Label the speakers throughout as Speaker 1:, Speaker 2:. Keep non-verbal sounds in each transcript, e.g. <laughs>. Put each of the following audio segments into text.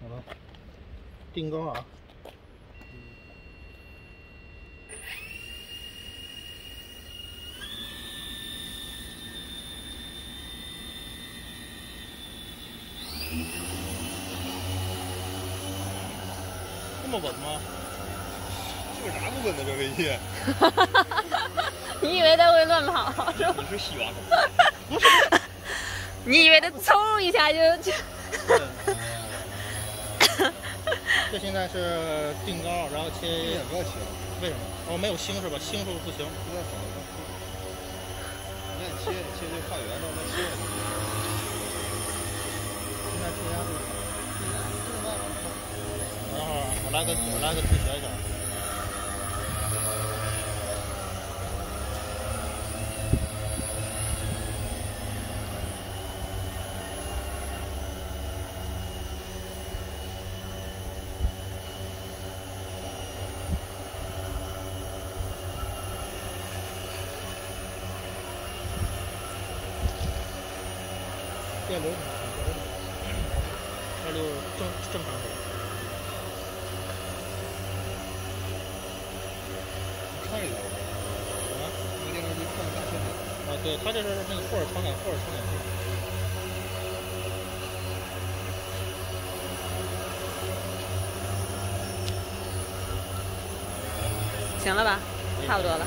Speaker 1: 好了，定高啊。这么稳吗？
Speaker 2: 这有啥不稳的这飞机？
Speaker 3: 你以为它会乱跑是吧？
Speaker 2: 你是 <laughs>
Speaker 3: 你以为它嗖一下就就？
Speaker 1: 这现在是定高，然后切。
Speaker 2: 不要切。
Speaker 1: 为什么？哦，没有星是吧？星是不行。
Speaker 2: 不太好。你看切切就看圆了，那切。
Speaker 1: 现在切压度。等会儿我来个我来个自学一下。电流，二六正正常走。
Speaker 2: 看一下。
Speaker 1: 啊？
Speaker 2: 那电动机看大线
Speaker 1: 啊，对，它这是那个霍尔传感，霍尔传感器。
Speaker 3: 行了吧？差不多了。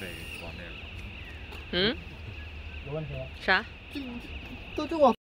Speaker 2: 对，往那边。
Speaker 3: 嗯？
Speaker 1: 有问题吗？
Speaker 3: 啥？
Speaker 1: 都就往。